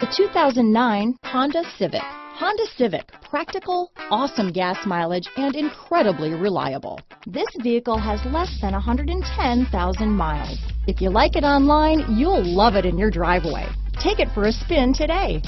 The 2009 Honda Civic. Honda Civic, practical, awesome gas mileage, and incredibly reliable. This vehicle has less than 110,000 miles. If you like it online, you'll love it in your driveway. Take it for a spin today.